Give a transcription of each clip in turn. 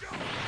go!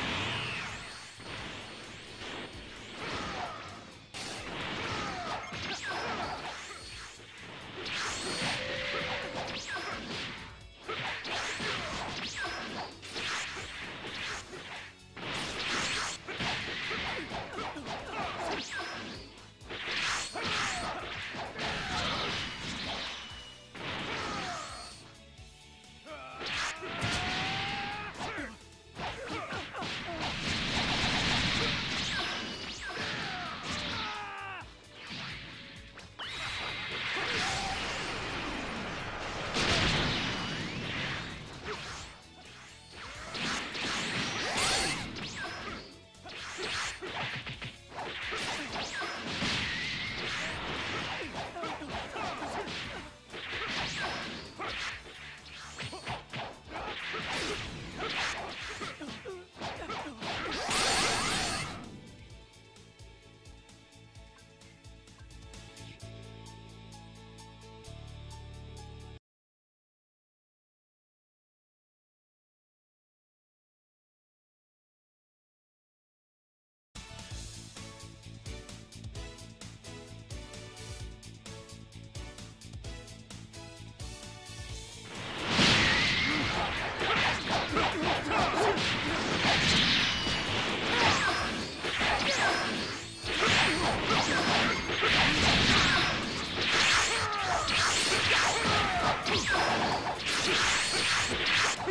Let's go.